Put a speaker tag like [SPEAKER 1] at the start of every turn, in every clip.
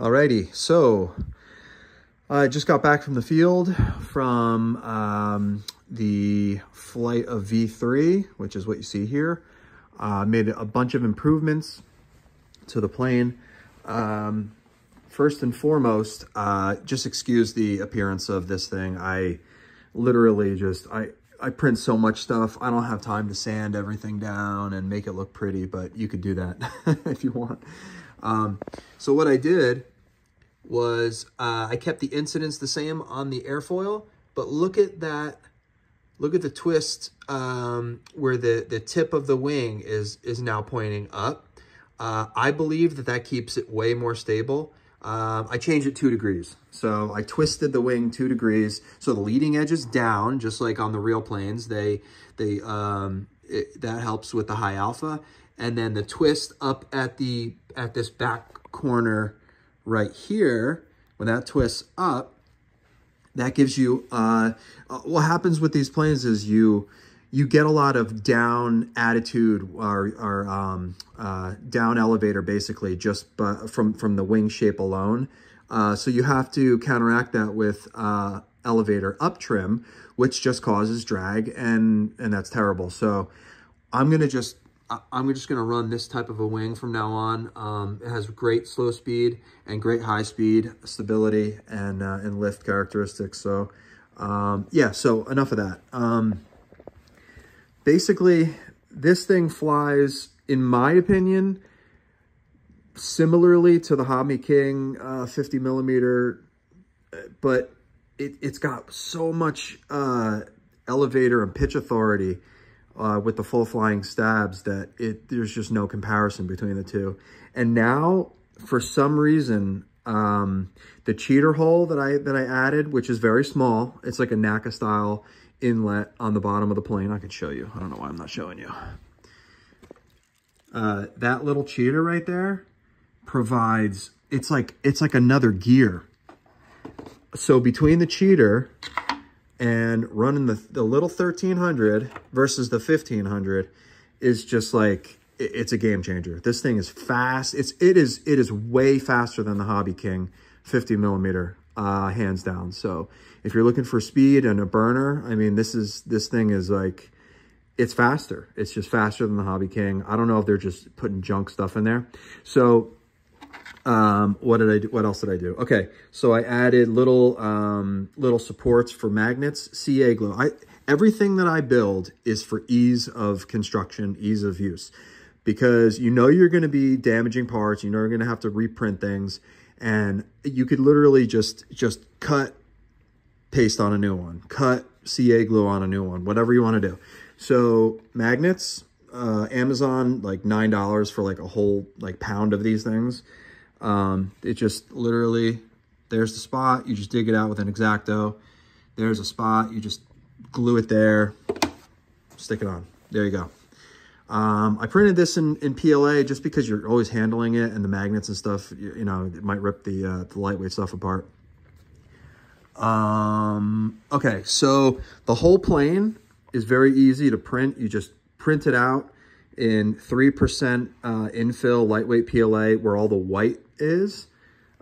[SPEAKER 1] Alrighty, so I just got back from the field from um, the flight of V3, which is what you see here. Uh, made a bunch of improvements to the plane. Um, first and foremost, uh, just excuse the appearance of this thing. I literally just, I, I print so much stuff. I don't have time to sand everything down and make it look pretty, but you could do that if you want. Um, so what I did was uh, I kept the incidence the same on the airfoil, but look at that, look at the twist um, where the, the tip of the wing is, is now pointing up. Uh, I believe that that keeps it way more stable. Um, I changed it two degrees. So I twisted the wing two degrees. So the leading edge is down, just like on the real planes. They, they, um, it, that helps with the high alpha. And then the twist up at the, at this back corner right here, when that twists up, that gives you, uh, uh, what happens with these planes is you, you get a lot of down attitude or, or um, uh, down elevator basically just from, from the wing shape alone. Uh, so you have to counteract that with uh, elevator up trim, which just causes drag and, and that's terrible. So I'm going to just I'm just going to run this type of a wing from now on. Um, it has great slow speed and great high speed stability and, uh, and lift characteristics. So um, yeah, so enough of that. Um, basically, this thing flies, in my opinion, similarly to the Hobby King uh, 50 millimeter, but it, it's got so much uh, elevator and pitch authority uh, with the full flying stabs that it there's just no comparison between the two. And now, for some reason, um, the cheater hole that I that I added, which is very small, it's like a NACA style inlet on the bottom of the plane. I can show you. I don't know why I'm not showing you. Uh, that little cheater right there provides, it's like, it's like another gear. So between the cheater and running the, the little 1300 versus the 1500 is just like it's a game changer. This thing is fast. It's it is it is way faster than the hobby king 50 millimeter uh hands down. So if you're looking for speed and a burner i mean this is this thing is like it's faster. It's just faster than the hobby king. I don't know if they're just putting junk stuff in there. So um, what did I do? What else did I do? Okay, so I added little um, little supports for magnets, CA glue. I everything that I build is for ease of construction, ease of use, because you know you're going to be damaging parts. You know you're going to have to reprint things, and you could literally just just cut, paste on a new one, cut CA glue on a new one, whatever you want to do. So magnets, uh, Amazon like nine dollars for like a whole like pound of these things. Um, it just literally, there's the spot. You just dig it out with an X-Acto. There's a spot. You just glue it there, stick it on. There you go. Um, I printed this in, in PLA just because you're always handling it and the magnets and stuff, you, you know, it might rip the, uh, the lightweight stuff apart. Um, okay, so the whole plane is very easy to print. You just print it out in 3% uh, infill lightweight PLA where all the white is.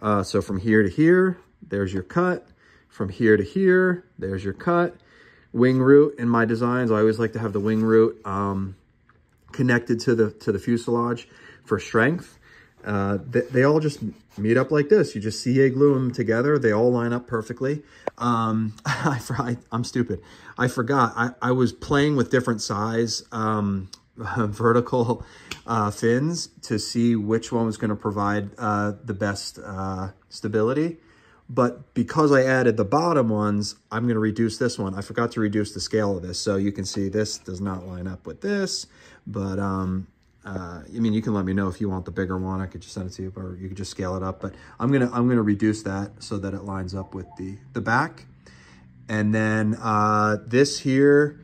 [SPEAKER 1] Uh, so from here to here, there's your cut. From here to here, there's your cut. Wing root in my designs, I always like to have the wing root um, connected to the to the fuselage for strength. Uh, they, they, all just meet up like this. You just CA glue them together. They all line up perfectly. Um, I, am stupid. I forgot. I, I was playing with different size um, vertical uh, fins to see which one was going to provide uh, the best uh, stability. But because I added the bottom ones, I'm going to reduce this one. I forgot to reduce the scale of this. So you can see this does not line up with this. But, um, uh, I mean, you can let me know if you want the bigger one. I could just send it to you, or you could just scale it up. But I'm going to I'm gonna reduce that so that it lines up with the, the back. And then uh, this here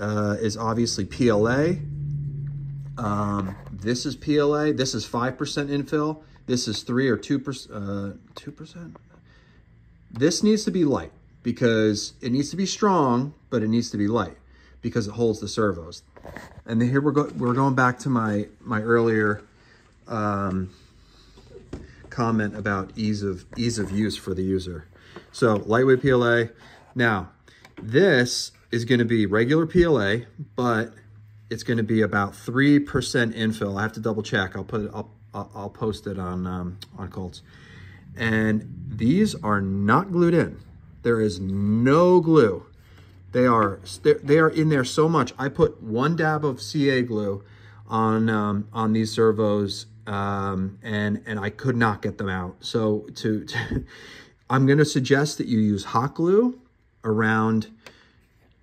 [SPEAKER 1] uh, is obviously PLA. Um, this is PLA. This is 5% infill. This is 3 or 2%. Uh, 2%? This needs to be light because it needs to be strong, but it needs to be light because it holds the servos. And then here we're, go we're going back to my, my earlier um, comment about ease of ease of use for the user. So lightweight PLA. Now, this is going to be regular PLA, but it's going to be about 3% infill. I have to double check. I'll put it. I'll, I'll post it on, um, on Cults. And these are not glued in. There is no glue. They are, they are in there so much. I put one dab of CA glue on, um, on these servos um, and, and I could not get them out. So to, to I'm going to suggest that you use hot glue around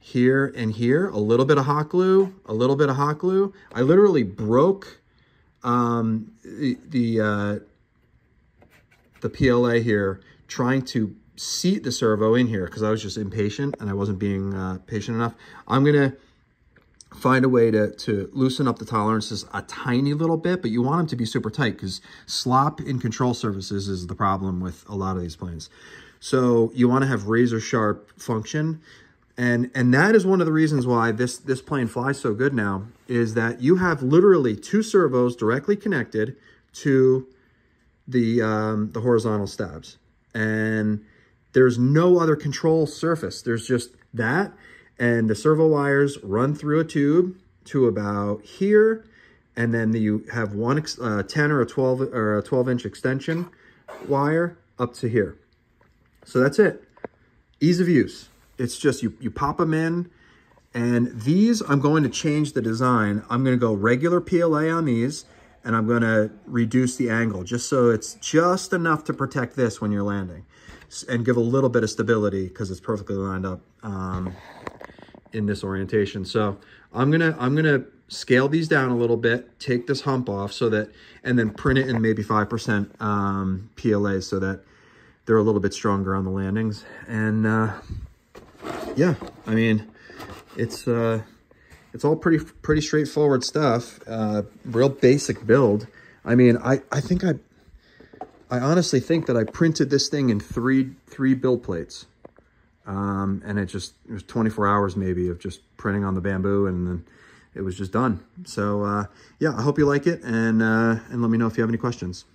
[SPEAKER 1] here and here, a little bit of hot glue, a little bit of hot glue. I literally broke um, the, the, uh, the PLA here trying to seat the servo in here because I was just impatient and I wasn't being uh, patient enough. I'm going to find a way to, to loosen up the tolerances a tiny little bit, but you want them to be super tight because slop in control surfaces is the problem with a lot of these planes. So you want to have razor sharp function. And, and that is one of the reasons why this, this plane flies so good now is that you have literally two servos directly connected to the, um, the horizontal stabs. And there's no other control surface. There's just that. And the servo wires run through a tube to about here. And then you have one uh, 10 or a 12 or a 12 inch extension wire up to here. So that's it. Ease of use. It's just you, you pop them in and these, I'm going to change the design. I'm going to go regular PLA on these and I'm going to reduce the angle just so it's just enough to protect this when you're landing and give a little bit of stability because it's perfectly lined up um, in this orientation. So I'm going to, I'm going to scale these down a little bit, take this hump off so that, and then print it in maybe 5% um, PLA so that they're a little bit stronger on the landings. And uh, yeah, I mean, it's uh, it's all pretty pretty straightforward stuff. Uh, real basic build. I mean, I I think I I honestly think that I printed this thing in three three build plates, um, and it just it was 24 hours maybe of just printing on the Bambu, and then it was just done. So uh, yeah, I hope you like it, and uh, and let me know if you have any questions.